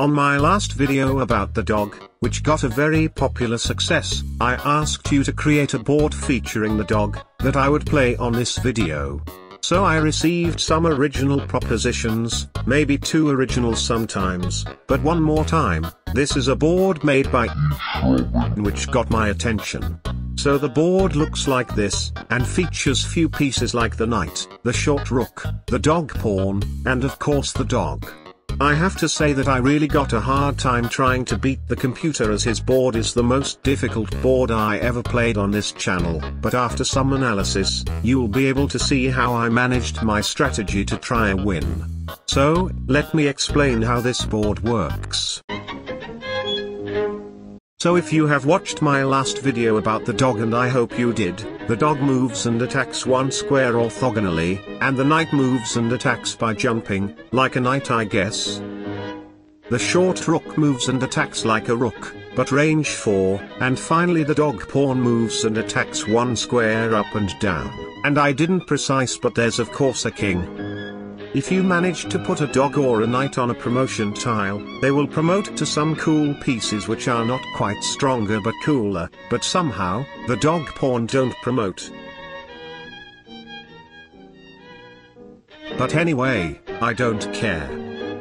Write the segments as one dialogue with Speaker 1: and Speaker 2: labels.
Speaker 1: On my last video about the dog, which got a very popular success, I asked you to create a board featuring the dog, that I would play on this video. So I received some original propositions, maybe two original sometimes, but one more time, this is a board made by which got my attention. So the board looks like this, and features few pieces like the knight, the short rook, the dog pawn, and of course the dog. I have to say that I really got a hard time trying to beat the computer as his board is the most difficult board I ever played on this channel, but after some analysis, you'll be able to see how I managed my strategy to try and win. So, let me explain how this board works. So if you have watched my last video about the dog and I hope you did, the dog moves and attacks one square orthogonally, and the knight moves and attacks by jumping, like a knight I guess. The short rook moves and attacks like a rook, but range 4, and finally the dog pawn moves and attacks one square up and down, and I didn't precise but there's of course a king. If you manage to put a dog or a knight on a promotion tile, they will promote to some cool pieces which are not quite stronger but cooler, but somehow, the dog pawn don't promote. But anyway, I don't care.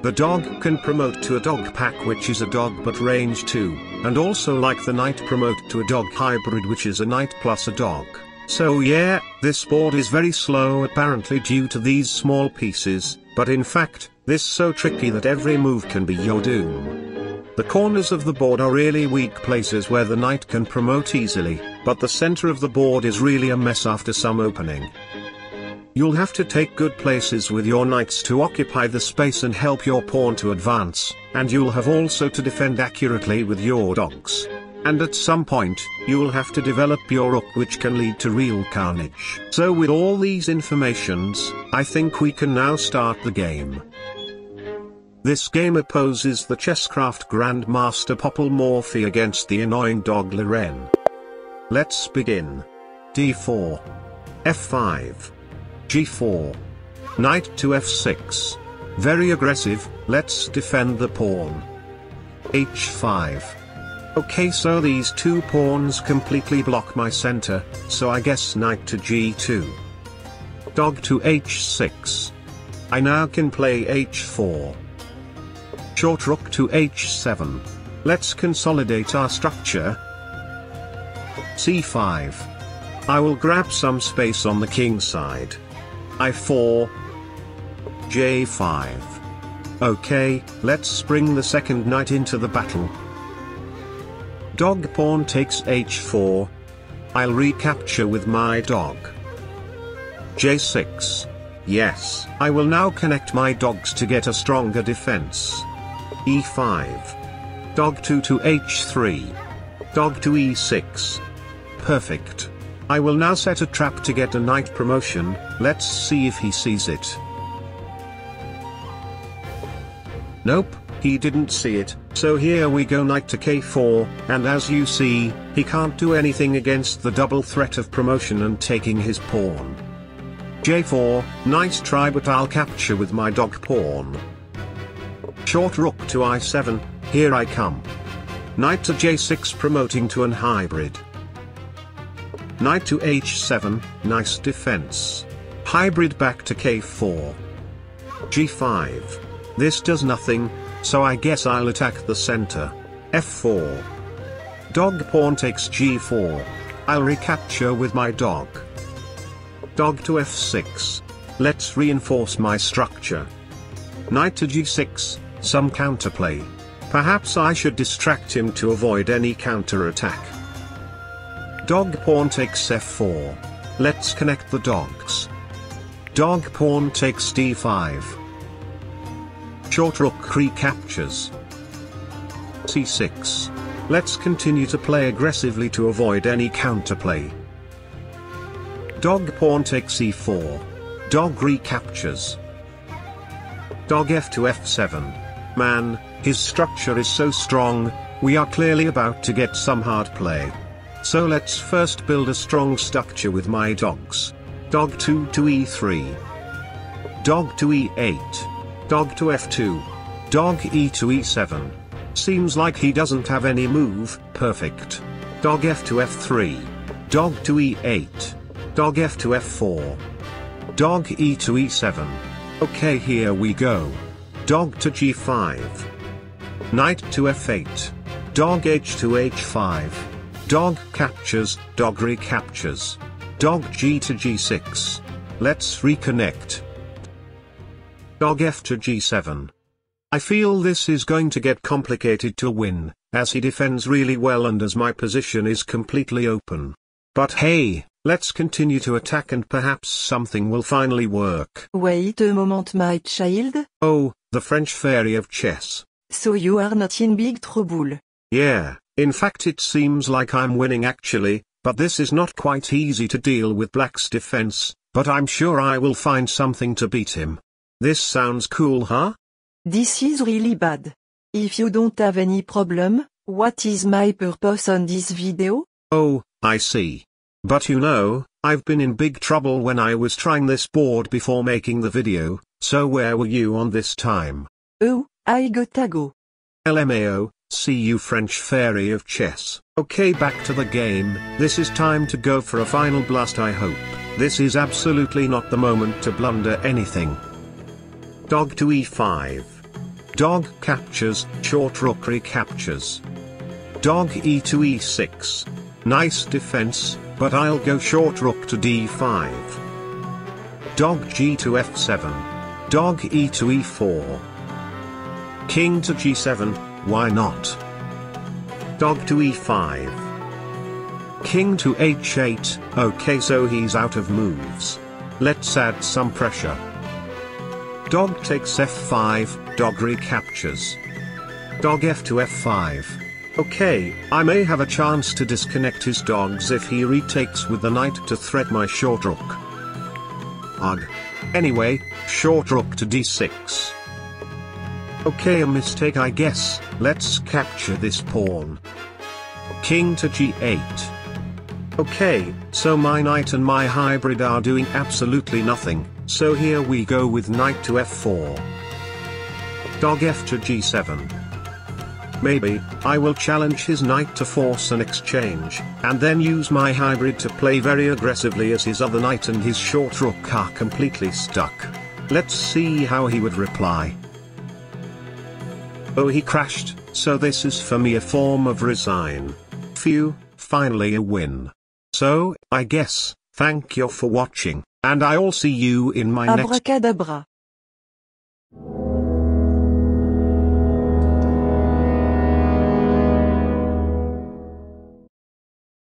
Speaker 1: The dog can promote to a dog pack which is a dog but range 2, and also like the knight promote to a dog hybrid which is a knight plus a dog. So yeah, this board is very slow apparently due to these small pieces, but in fact, this so tricky that every move can be your doom. The corners of the board are really weak places where the knight can promote easily, but the center of the board is really a mess after some opening. You'll have to take good places with your knights to occupy the space and help your pawn to advance, and you'll have also to defend accurately with your dogs. And at some point, you'll have to develop your rook which can lead to real carnage. So with all these informations, I think we can now start the game. This game opposes the Chesscraft Grandmaster Popple Morphy against the annoying dog Liren. Let's begin. d4. f5. g4. Knight to f6. Very aggressive, let's defend the pawn. h5. Okay so these two pawns completely block my center, so I guess knight to g2. Dog to h6. I now can play h4. Short rook to h7. Let's consolidate our structure. c5. I will grab some space on the king side. i4. j5. Okay, let's bring the second knight into the battle. Dog pawn takes h4. I'll recapture with my dog. j6. Yes, I will now connect my dogs to get a stronger defense. e5. Dog 2 to h3. Dog to e6. Perfect. I will now set a trap to get a knight promotion, let's see if he sees it. Nope, he didn't see it, so here we go knight to k4, and as you see, he can't do anything against the double threat of promotion and taking his pawn. j4, nice try but I'll capture with my dog pawn. Short rook to i7, here I come. Knight to j6 promoting to an hybrid. Knight to h7, nice defense. Hybrid back to k4. g5. This does nothing, so I guess I'll attack the center. f4. Dog pawn takes g4. I'll recapture with my dog. Dog to f6. Let's reinforce my structure. Knight to g6, some counterplay. Perhaps I should distract him to avoid any counterattack. Dog pawn takes f4. Let's connect the dogs. Dog pawn takes d5. Short rook recaptures. c6. Let's continue to play aggressively to avoid any counterplay. Dog pawn takes e4. Dog recaptures. Dog f to f7. Man, his structure is so strong, we are clearly about to get some hard play. So let's first build a strong structure with my dogs. Dog 2 to e3. Dog to e8. Dog to f2. Dog e to e7. Seems like he doesn't have any move, perfect. Dog f to f3. Dog to e8. Dog f to f4. Dog e to e7. Okay here we go. Dog to g5. Knight to f8. Dog h to h5. Dog captures, dog recaptures. Dog g to g6. Let's reconnect. Dog f to g7. I feel this is going to get complicated to win, as he defends really well and as my position is completely open. But hey, let's continue to attack and perhaps something will finally work.
Speaker 2: Wait a moment my child,
Speaker 1: Oh, the French fairy of chess.
Speaker 2: so you are not in big trouble.
Speaker 1: Yeah, in fact it seems like I'm winning actually, but this is not quite easy to deal with black's defense, but I'm sure I will find something to beat him. This sounds cool huh?
Speaker 2: This is really bad. If you don't have any problem, what is my purpose on this video?
Speaker 1: Oh, I see. But you know, I've been in big trouble when I was trying this board before making the video, so where were you on this time?
Speaker 2: Oh, I gotta go.
Speaker 1: LMAO, see you French fairy of chess. Okay back to the game, this is time to go for a final blast I hope. This is absolutely not the moment to blunder anything. Dog to e5. Dog captures, short rook recaptures. Dog e to e6. Nice defense, but I'll go short rook to d5. Dog g to f7. Dog e to e4. King to g7, why not? Dog to e5. King to h8, okay so he's out of moves. Let's add some pressure. Dog takes f5, dog recaptures. Dog f to f5. Okay, I may have a chance to disconnect his dogs if he retakes with the knight to threat my short rook. Ugh. Anyway, short rook to d6. Okay a mistake I guess, let's capture this pawn. King to g8. Okay, so my knight and my hybrid are doing absolutely nothing, so here we go with knight to f4. Dog f to g7. Maybe, I will challenge his knight to force an exchange, and then use my hybrid to play very aggressively as his other knight and his short rook are completely stuck. Let's see how he would reply. Oh he crashed, so this is for me a form of resign. Phew, finally a win. So, I guess, thank you for watching, and I'll see you in my next
Speaker 2: Abracadabra.